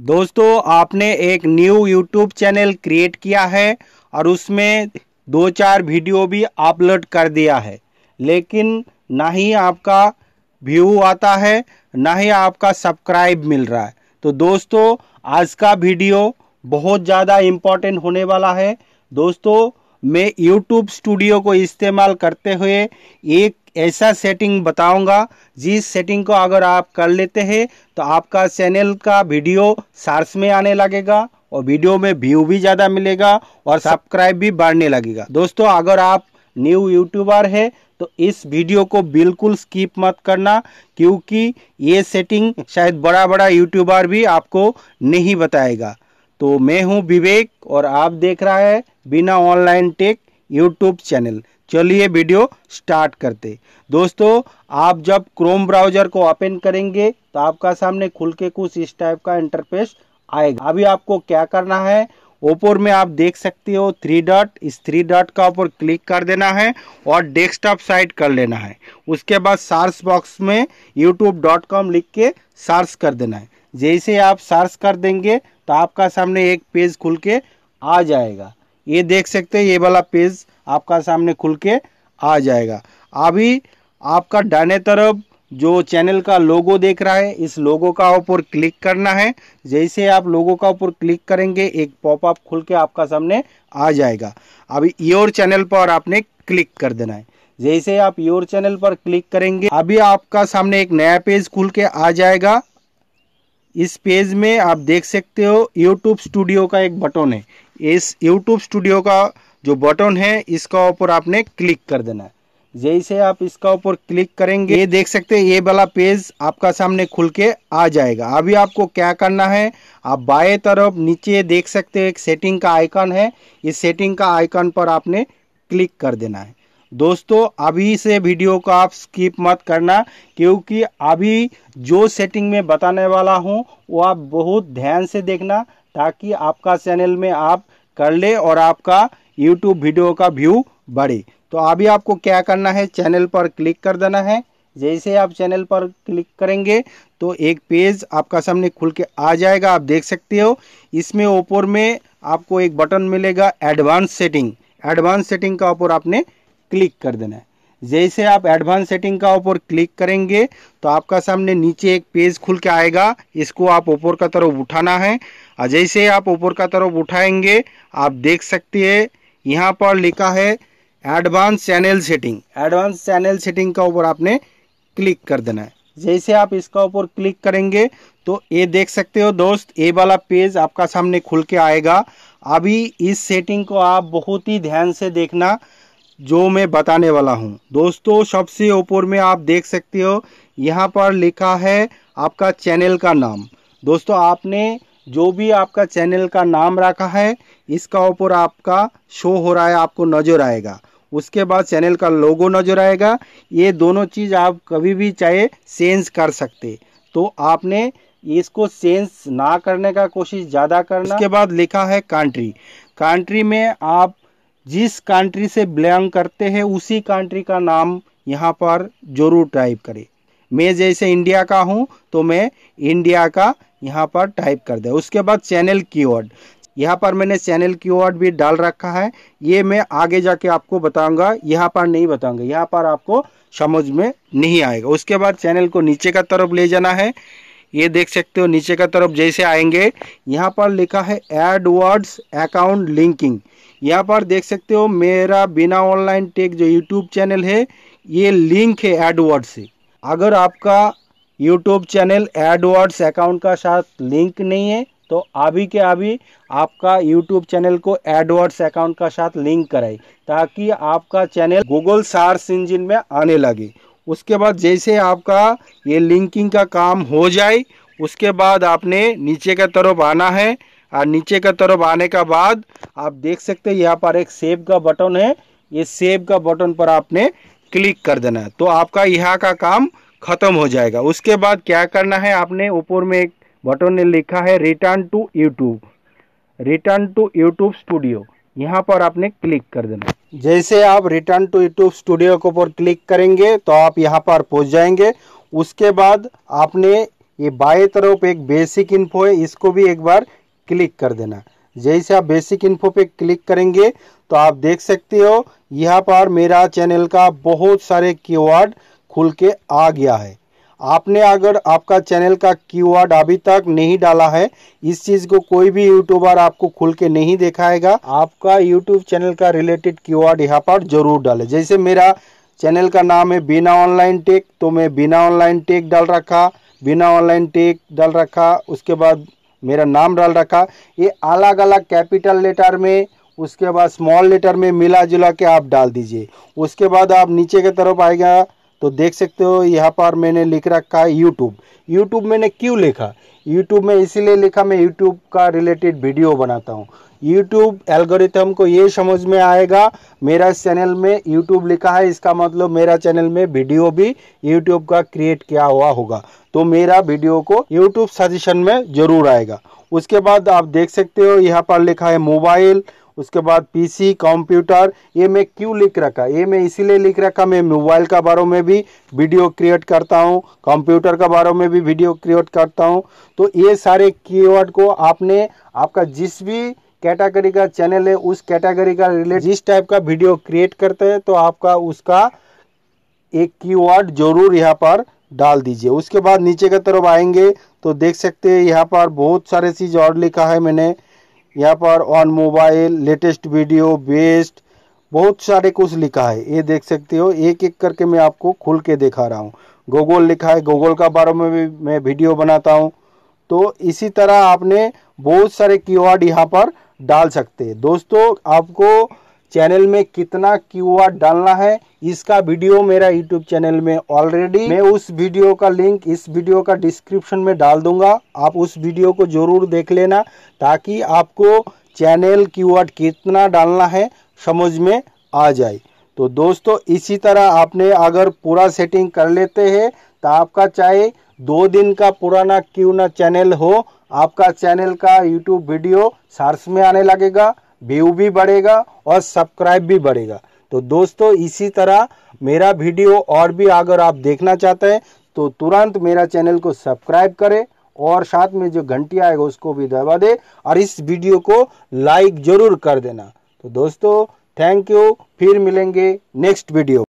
दोस्तों, आपने एक न्यू यूट्यूब चैनल क्रिएट किया है और उसमें दो चार वीडियो भी अपलोड कर दिया है। लेकिन ना ही आपका व्यू आता है, ना ही आपका सब्सक्राइब मिल रहा है। तो दोस्तों, आज का वीडियो बहुत ज़्यादा इम्पोर्टेंट होने वाला है। दोस्तों, मैं यूट्यूब स्टूडियो को इस्तेमाल करते हुए एक ऐसा सेटिंग बताऊँगा, जिस सेटिंग को अगर आप कर लेते हैं तो आपका चैनल का वीडियो सार्स में आने लगेगा और वीडियो में व्यू भी ज़्यादा मिलेगा और सब्सक्राइब भी बढ़ने लगेगा। दोस्तों, अगर आप न्यू यूट्यूबर है तो इस वीडियो को बिल्कुल स्किप मत करना, क्योंकि ये सेटिंग शायद बड़ा बड़ा यूट्यूबर भी आपको नहीं बताएगा। तो मैं हूँ विवेक और आप देख रहा है बिना ऑनलाइन टेक यूट्यूब चैनल चलिए वीडियो स्टार्ट करते। दोस्तों, आप जब क्रोम ब्राउज़र को ओपन करेंगे तो आपका सामने खुल के कुछ इस टाइप का इंटरफेस आएगा। अभी आपको क्या करना है, ऊपर में आप देख सकते हो थ्री डॉट इस थ्री डॉट का ऊपर क्लिक कर देना है और डेस्कटॉप साइट कर लेना है। उसके बाद सर्च बॉक्स में कॉम लिख के सर्च कर देना है। जैसे आप सर्च कर देंगे तो आपका सामने एक पेज खुल के आ जाएगा। ये देख सकते हैं, ये वाला पेज आपका सामने खुल के आ जाएगा। अभी आपका डाने तरफ़ जो चैनल का लोगो देख रहा है, इस लोगो का ऊपर क्लिक करना है। जैसे आप लोगो का ऊपर क्लिक करेंगे, एक पॉपअप खुल के आपका सामने आ जाएगा। अभी योर चैनल पर आपने क्लिक कर देना है। जैसे आप योर चैनल पर क्लिक करेंगे, अभी आपका सामने एक नया पेज खुल के आ जाएगा। इस पेज में आप देख सकते हो यूट्यूब स्टूडियो का एक बटन है। इस यूट्यूब स्टूडियो का जो बटन है, इसका ऊपर आपने क्लिक कर देना है। जैसे आप इसका ऊपर क्लिक करेंगे, ये देख सकते हैं, ये वाला पेज आपका सामने खुल के आ जाएगा। अभी आपको क्या करना है, आप बाएँ तरफ़ नीचे देख सकते हैं, एक सेटिंग का आइकन है। इस सेटिंग का आइकन पर आपने क्लिक कर देना है। दोस्तों, अभी से वीडियो को आप स्किप मत करना, क्योंकि अभी जो सेटिंग में बताने वाला हूँ, वो आप बहुत ध्यान से देखना, ताकि आपका चैनल में आप कर ले और आपका यूट्यूब वीडियो का व्यू बढ़े। तो अभी आपको क्या करना है चैनल पर क्लिक कर देना है। जैसे आप चैनल पर क्लिक करेंगे तो एक पेज आपका सामने खुल के आ जाएगा। आप देख सकते हो, इसमें ऊपर में आपको एक बटन मिलेगा एडवांस सेटिंग एडवांस सेटिंग का ऊपर आपने क्लिक कर देना है। जैसे आप एडवांस सेटिंग का ऊपर क्लिक करेंगे तो आपका सामने नीचे एक पेज खुल के आएगा। इसको आप ऊपर का तरफ़ उठाना है। और जैसे आप ऊपर का तरफ़ उठाएँगे, आप देख सकते हैं यहाँ पर लिखा है advance channel setting. Advance channel setting का ऊपर आपने क्लिक कर देना है। जैसे आप इसका ऊपर क्लिक करेंगे तो ये देख सकते हो दोस्त, ये वाला पेज आपका सामने खुल के आएगा। अभी इस सेटिंग को आप बहुत ही ध्यान से देखना, जो मैं बताने वाला हूँ। दोस्तों, सबसे ऊपर में आप देख सकते हो, यहाँ पर लिखा है आपका चैनल का नाम। दोस्तों, आपने जो भी आपका चैनल का नाम रखा है, इसका ऊपर आपका शो हो रहा है, आपको नज़र आएगा। उसके बाद चैनल का लोगो नज़र आएगा। ये दोनों चीज़ आप कभी भी चाहे चेंज कर सकते। तो आपने इसको चेंज ना करने का कोशिश ज़्यादा करना। उसके बाद लिखा है कंट्री कंट्री में आप जिस कंट्री से बिलोंग करते हैं, उसी कंट्री का नाम यहाँ पर ज़रूर टाइप करें। मैं जैसे इंडिया का हूँ तो मैं इंडिया का यहाँ पर टाइप कर दे। उसके बाद चैनल कीवर्ड यहाँ पर मैंने चैनल कीवर्ड भी डाल रखा है। ये मैं आगे जाके आपको बताऊँगा। यहाँ पर नहीं बताऊँगा। यहाँ पर आपको समझ में नहीं आएगा। उसके बाद चैनल को नीचे का तरफ़ ले जाना है। ये देख सकते हो, नीचे का तरफ़ जैसे आएँगे। यहाँ पर लिखा है एड वर्ड्स अकाउंट लिंकिंग यहाँ पर देख सकते हो, मेरा बिना ऑनलाइन टेक जो यूट्यूब चैनल है, ये लिंक है एडवर्ड से। अगर आपका यूट्यूब चैनल एडवर्ड्स अकाउंट का साथ लिंक नहीं है तो अभी के अभी आपका यूट्यूब चैनल को एडवर्ड्स अकाउंट का साथ लिंक कराए, ताकि आपका चैनल गूगल सर्च इंजिन में आने लगे। उसके बाद जैसे आपका ये लिंकिंग का काम हो जाए, उसके बाद आपने नीचे का तरफ़ आना है, और नीचे का तरफ़ आने का बाद आप देख सकते हैं यहाँ पर एक सेव का बटन है, ये सेव का बटन पर आपने क्लिक कर देना है। तो आपका यहाँ का काम ख़त्म हो जाएगा। उसके बाद क्या करना है आपने? ऊपर में एक बटन ने लिखा है return to YouTube return to YouTube studio यहाँ पर आपने क्लिक कर देना। जैसे आप रिटर्न टू यूट्यूब स्टूडियो के ऊपर क्लिक करेंगे तो आप यहाँ पर पहुँच जाएँगे। उसके बाद आपने ये बाएँ तरफ़ एक बेसिक इन्फो है, इसको भी एक बार क्लिक कर देना। जैसे आप बेसिक इन्फो पे क्लिक करेंगे तो आप देख सकते हो, यहाँ पर मेरा चैनल का बहुत सारे कीवर्ड खुल के आ गया है। आपने अगर आपका चैनल का कीवर्ड अभी तक नहीं डाला है, इस चीज़ को कोई भी यूट्यूबर आपको खुल के नहीं दिखाएगा। आपका यूट्यूब चैनल का रिलेटेड कीवर्ड यहाँ पर ज़रूर डाले। जैसे मेरा चैनल का नाम है बिना ऑनलाइन टेक तो मैं बिना ऑनलाइन टेक डाल रखा, बिना ऑनलाइन टेक डाल रखा, उसके बाद मेरा नाम डाल रखा। ये अलग अलग कैपिटल लेटर में, उसके बाद स्मॉल लेटर में मिला जुला के आप डाल दीजिए। उसके बाद आप नीचे की तरफ़ आएगा तो देख सकते हो, यहाँ पर मैंने लिख रखा है यूट्यूब यूट्यूब मैंने क्यों लिखा? यूट्यूब में इसीलिए लिखा, मैं यूट्यूब का रिलेटेड वीडियो बनाता हूँ। यूट्यूब एल्गोरिथम को ये समझ में आएगा, मेरा चैनल में यूट्यूब लिखा है, इसका मतलब मेरा चैनल में वीडियो भी यूट्यूब का क्रिएट किया हुआ होगा। तो मेरा वीडियो को यूट्यूब सजेशन में ज़रूर आएगा। उसके बाद आप देख सकते हो, यहाँ पर लिखा है मोबाइल उसके बाद पीसी कंप्यूटर ये मैं क्यों लिख रखा? ये मैं इसीलिए लिख रखा, मैं मोबाइल का बारे में भी वीडियो क्रिएट करता हूँ कंप्यूटर का बारे में भी वीडियो क्रिएट करता हूँ। तो ये सारे कीवर्ड को आपने, आपका जिस भी कैटेगरी का चैनल है, उस कैटेगरी का रिलेट जिस टाइप का वीडियो क्रिएट करते हैं तो आपका उसका एक कीवर्ड ज़रूर यहाँ पर डाल दीजिए। उसके बाद नीचे की तरफ़ आएँगे तो देख सकते हैं यहाँ पर बहुत सारे चीज़ और लिखा है मैंने। यहाँ पर on mobile latest video best बहुत सारे कुछ लिखा है। ये देख सकते हो एक एक करके मैं आपको खुल के दिखा रहा हूँ। गूगल लिखा है गूगल का बारे में भी मैं वीडियो बनाता हूँ। तो इसी तरह आपने बहुत सारे की वर्ड यहाँ पर डाल सकते हैं। दोस्तों, आपको चैनल में कितना कीवर्ड डालना है, इसका वीडियो मेरा यूट्यूब चैनल में ऑलरेडी मैं उस वीडियो का लिंक इस वीडियो का डिस्क्रिप्शन में डाल दूँगा। आप उस वीडियो को ज़रूर देख लेना ताकि आपको चैनल कीवर्ड कितना डालना है समझ में आ जाए। तो दोस्तों, इसी तरह आपने अगर पूरा सेटिंग कर लेते हैं तो आपका चाहे दो दिन का पुराना क्यों ना चैनल हो, आपका चैनल का यूट्यूब वीडियो सर्च में आने लगेगा। व्यू भी बढ़ेगा और सब्सक्राइब भी बढ़ेगा। तो दोस्तों, इसी तरह मेरा वीडियो और भी अगर आप देखना चाहते हैं तो तुरंत मेरा चैनल को सब्सक्राइब करें और साथ में जो घंटी आएगा, उसको भी दबा दे और इस वीडियो को लाइक ज़रूर कर देना। तो दोस्तों थैंक यू फिर मिलेंगे नेक्स्ट वीडियो